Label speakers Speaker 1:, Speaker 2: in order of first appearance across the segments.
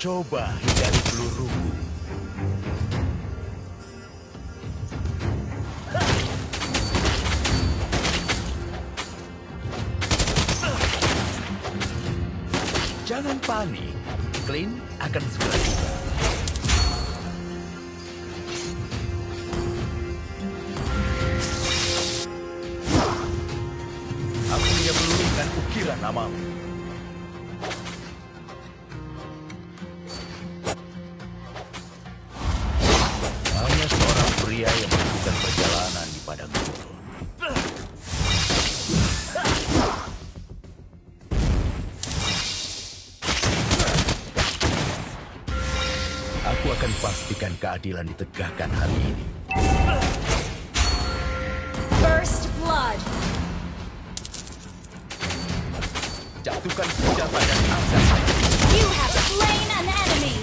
Speaker 1: Coba hindari peluruku. Jangan panik, Clint akan segera tiba. Aku peluru dengan ukiran namamu. Keadilan ditegakkan hari ini.
Speaker 2: First Blood!
Speaker 1: Jatuhkan senjata dan saja.
Speaker 2: You have slain an enemy!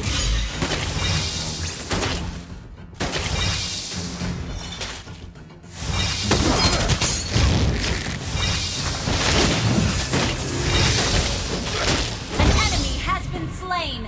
Speaker 2: An enemy has been slain!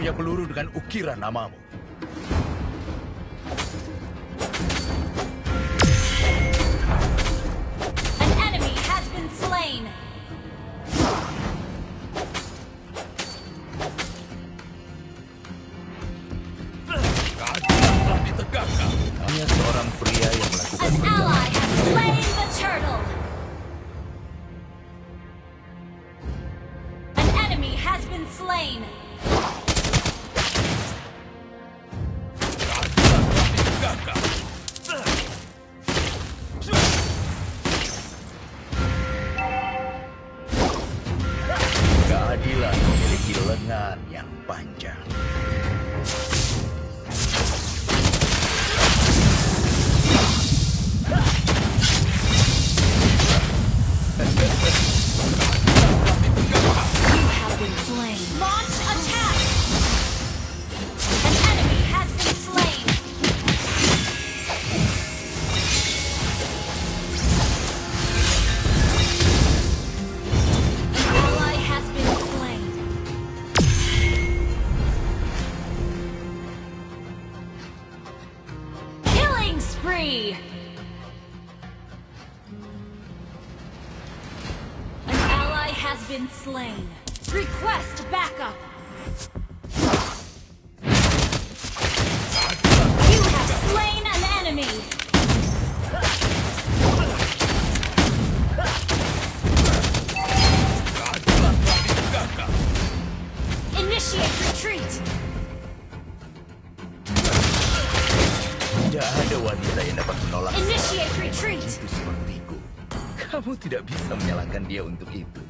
Speaker 1: punya peluru dengan ukiran namamu.
Speaker 2: An enemy has been slain!
Speaker 1: Keadilan telah ditegakkan. Hanya seorang pria yang melakukan
Speaker 2: An ally
Speaker 1: perjalanan.
Speaker 2: has slain the turtle! An enemy has been slain! Sucker. Been slain. Request backup! You have slain an enemy!
Speaker 1: Keadilan telah ditegakkan.
Speaker 2: Initiate retreat!
Speaker 1: Tidak ada wanita yang dapat menolak
Speaker 2: Initiate retreat!
Speaker 1: itu sepertiku. Kamu tidak bisa menyalahkan dia untuk itu.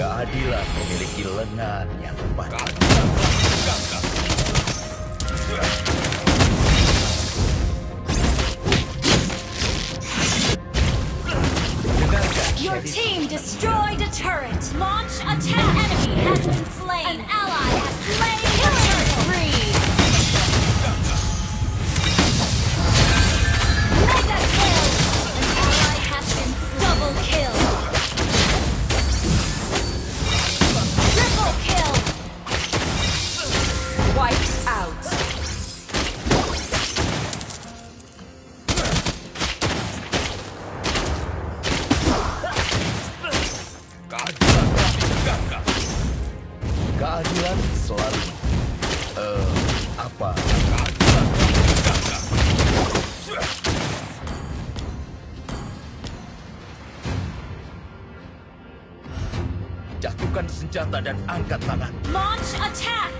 Speaker 1: Keadilan memiliki lengan yang.
Speaker 2: Your team destroyed a turret. Launch attack. An enemy has been slain. An ally has slain.
Speaker 1: Keadilan selalu. Eh, apa? Jatuhkan senjata dan angkat tangan.
Speaker 2: Launch attack.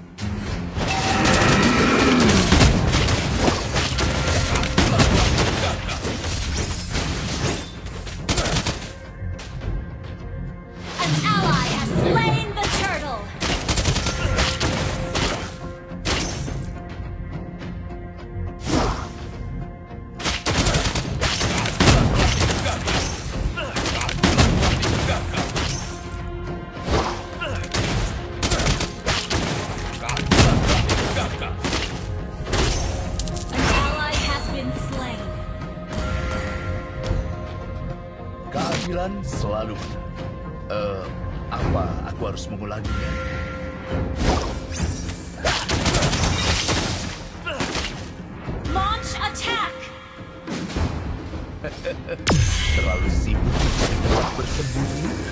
Speaker 1: Keadilan selalu menang. Eh, apa? Aku harus mengulanginya.
Speaker 2: Launch attack.
Speaker 1: Terlalu sibuk tempat bersembunyi.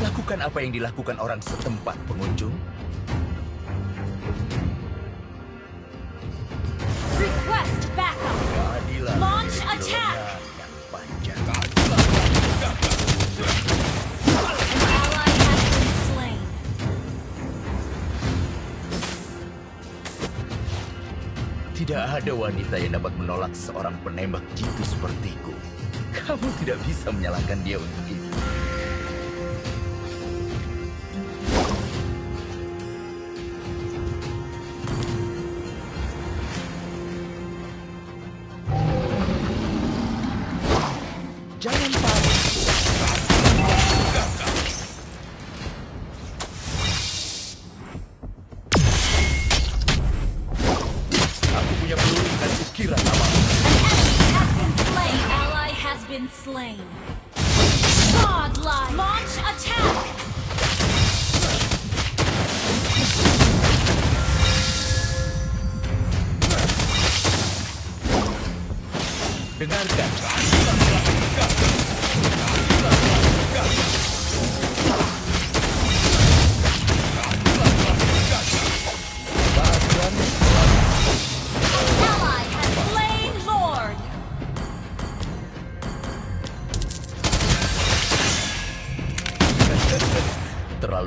Speaker 1: Lakukan apa yang dilakukan orang setempat, pengunjung. Tidak ada wanita yang dapat menolak seorang penembak jitu sepertiku. Kamu tidak bisa menyalahkan dia untuk itu. Jangan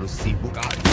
Speaker 2: los sibugali.